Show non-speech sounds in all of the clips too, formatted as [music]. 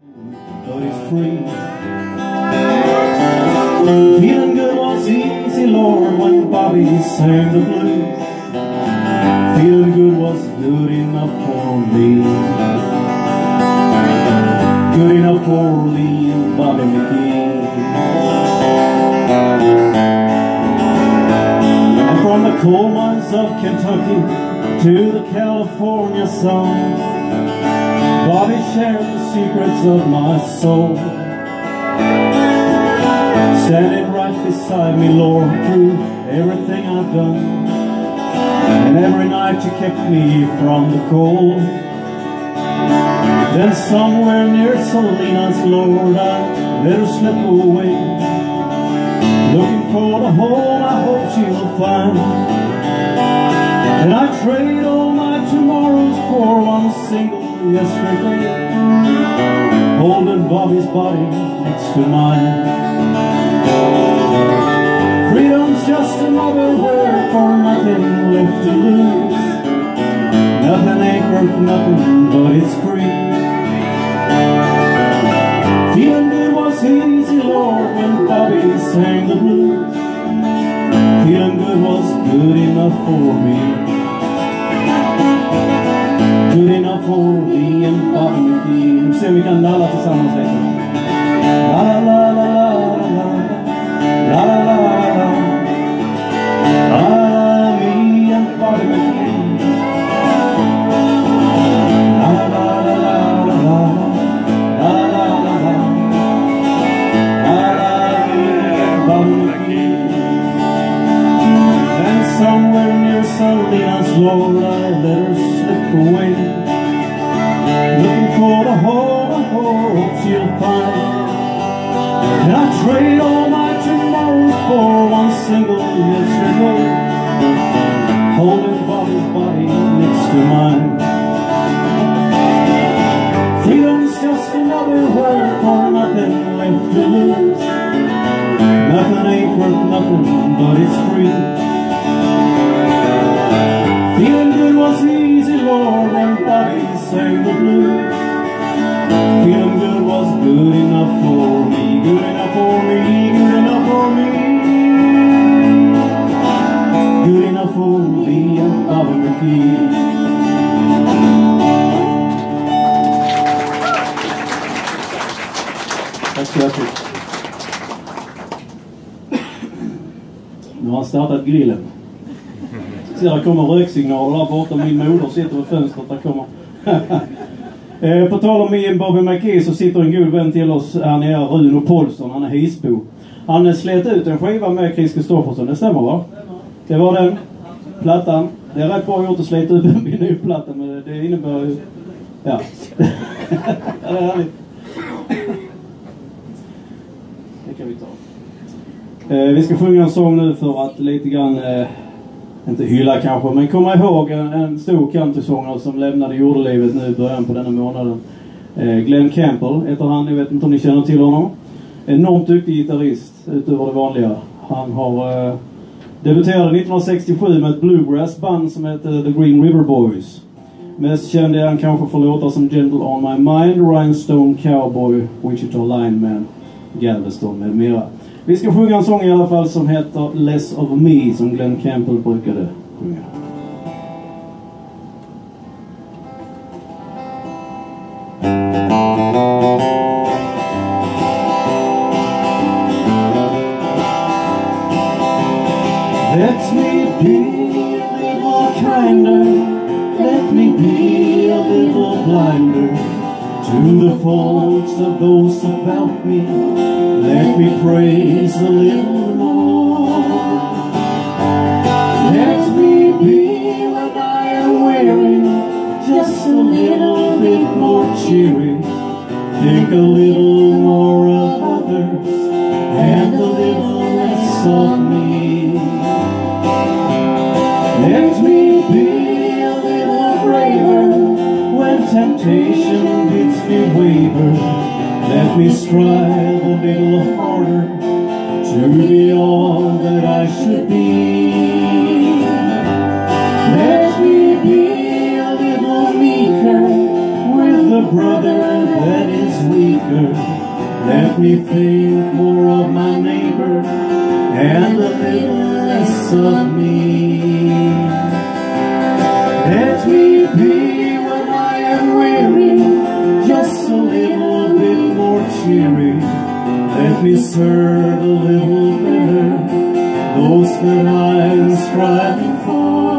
but it's free. Feeling good was easy, Lord, when Bobby sang the blues. Feeling good was good enough for me. Good enough for Lee and Bobby McGee. And from the coal mines of Kentucky to the California sun, Bobby shared the secrets of my soul. Standing right beside me, Lord, through everything I've done. And every night you kept me from the cold. Then somewhere near Salinas, Lord, I let her slip away. Looking for the home I hope she'll find. And I trade all my tomorrows for one single yesterday. Holding Bobby's body next to mine. Freedom's just another word for nothing left to lose. Nothing ain't worth nothing, but it's free. Feeling good was easy, Lord, when Bobby sang the blues. Feeling good was good enough for me. La la la la la la la la la la la me. La la la la la la la la la la Ah, me and Bobby McGee. And somewhere near Salinas, I let her slip away. She'll find. And I trade all my tomorrows for one single yesterday. Holding Bobby's body next to mine. Freedom's just another word for nothing left to lose. Nothing ain't worth nothing, but it's free. Enough for me, good enough for me, good enough for me. Good enough for me and Bobby McGee. Tack så hjärtligt. Nu har han startat grillen. Ser där kommer röksignaler där borta. Min moder sitter vid fönstret. Där kommer. Eh, På tal om min Bobby McGee så sitter en god vän till oss här nere, Runo Polston. Han är Hisbo. Han eh, slet ut en skiva med Chris Kristoffersson. Det stämmer va? Det var den plattan. Det är rätt bra gjort att slita ut [laughs] en vinylplatta men det innebär ju... Ja. [laughs] ja det är härligt. Det kan vi ta. Eh, vi ska sjunga en sång nu för att lite grann, eh, inte hylla kanske, men komma ihåg en, en stor countrysångare som lämnade jordelivet nu i början på denna månaden. Eh, Glenn Campbell heter han, jag vet inte om ni känner till honom. Enormt duktig gitarrist utöver det vanliga. Han har eh, debuterade 1967 med ett bluegrassband som heter The Green River Boys. Mest känd är han kanske för låtar som Gentle On My Mind, Rhinestone Cowboy, Wichita Lineman, Galveston med mera. Vi ska sjunga en sång i alla fall som heter Less of Me som Glenn Campbell brukade sjunga. Let me be a little kinder. Let me be a little blinder to the faults of those about me. Praise a little more. Let me be when I am weary, just a little bit more cheery. Think a little more of others and a little less of me. Let me be a little braver when temptation bids me waver. Let me strive a little harder to be all that I should be. Let me be a little meeker with the brother that is weaker. Let me think more of my neighbor and a little less of me. Let me be when I am weary, just a little bit more cheery. Let me serve a little better those that I'm striving for.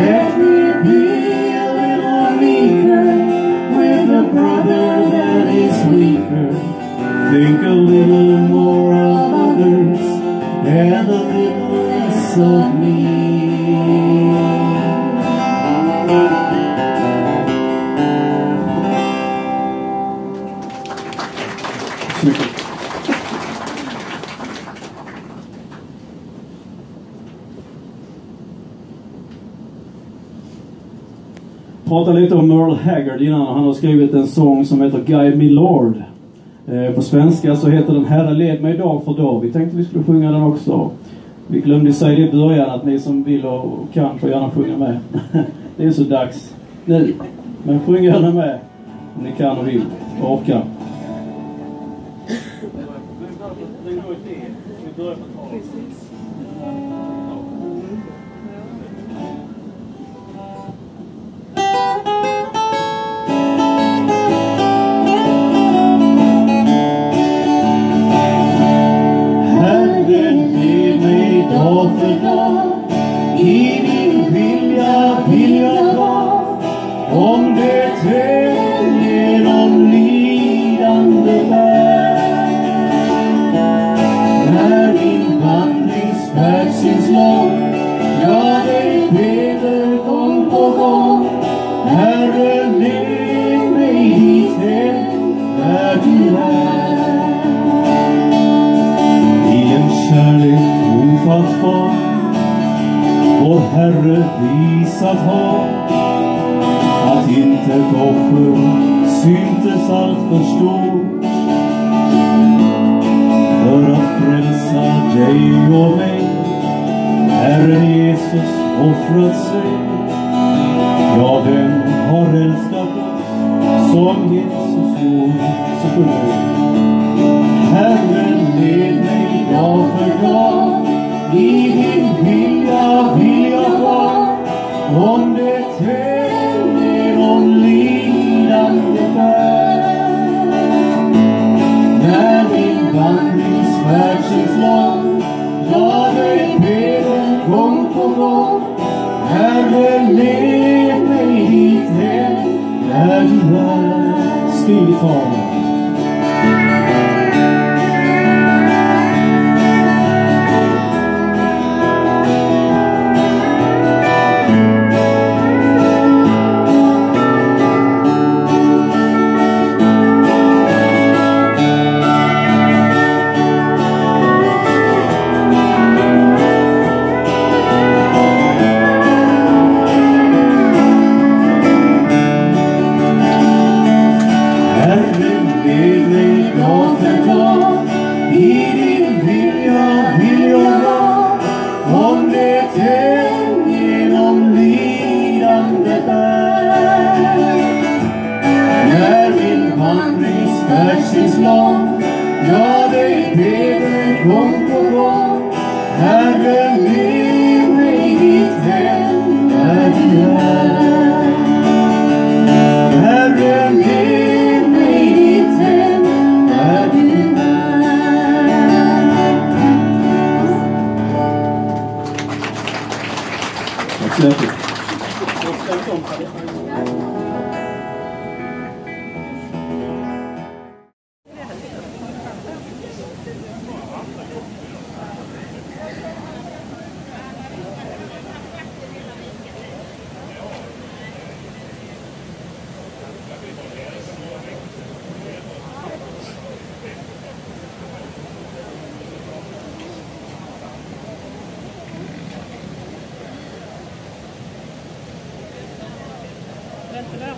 Let me be a little meeker with a brother that is weaker. Think a little more of others and a little less of me. Mycket. Prata lite om Merle Haggard innan. Han har skrivit en sång som heter Guide Me Lord. Eh, på svenska så heter den Herre led mig dag för dag. Vi tänkte vi skulle sjunga den också. Vi glömde säga det i början att ni som vill och kan får gärna sjunga med. [laughs] det är så dags nu. Men sjung gärna med om ni kan och vill och orkar. Herren kärlek ofattbar vår Herre visat har att inte ett offer syntes alltför stort. För att frälsa dig och mig Herren Jesus offrat sig. Ja, den är. Skriv i Obrigada.